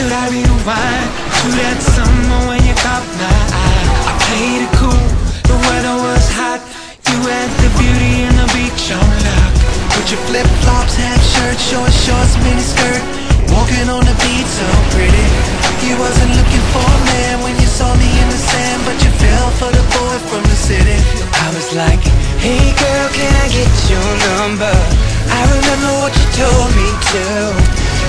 should I rewind to that summer when you caught my eye? I played it at the beauty in the beach. On lock With your flip-flops, hat, shirt, short shorts, mini-skirt Walking on the beach so pretty. You wasn't looking for a man when you saw me in the sand But you fell for the boy from the city. I was like, hey girl, can I get your number? I remember what you told me to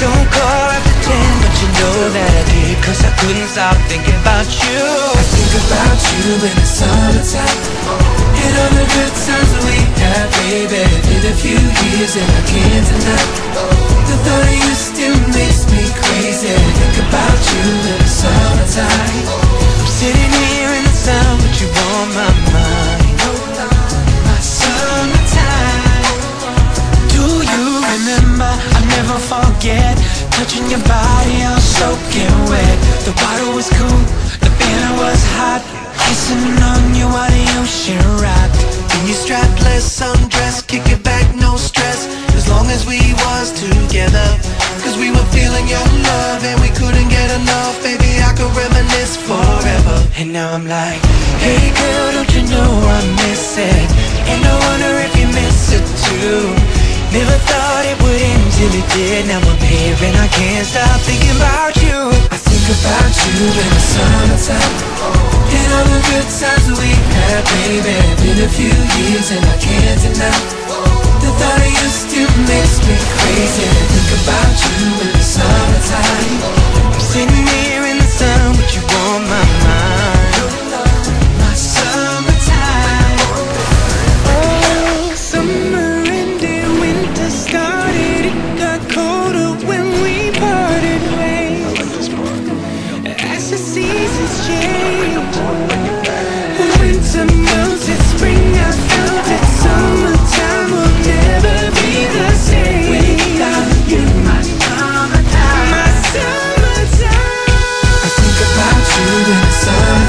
Don't call after 10, but you know that I did Cause I couldn't stop thinking about you. I think about you in the summertime it on the good times that we had, baby. Been a few years and I can't deny The thought of you still makes me crazy. Think about you in the summertime. I'm sitting here in the sun but you on my mind. My summertime. Do you remember? I never forget Touching your body, I was soaking wet. The water was cool, the banner was hot. Kissing on your body, ocean rock In your strapless sundress Kick it back, no stress. As long as we was together. Cause we were feeling your love And we couldn't get enough. Baby, I could reminisce forever. And now I'm like Hey girl, don't you know I miss it And I wonder if you miss it too. Never thought it would end till it did. Now I'm here and I can't stop thinking about you. I think about you in the summertime good times we had, baby. Been a few years and I can't deny The thought of you still makes me crazy.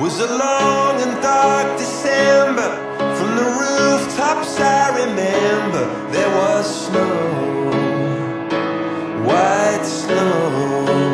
was a long and dark December. From the rooftops I remember there was snow, white snow.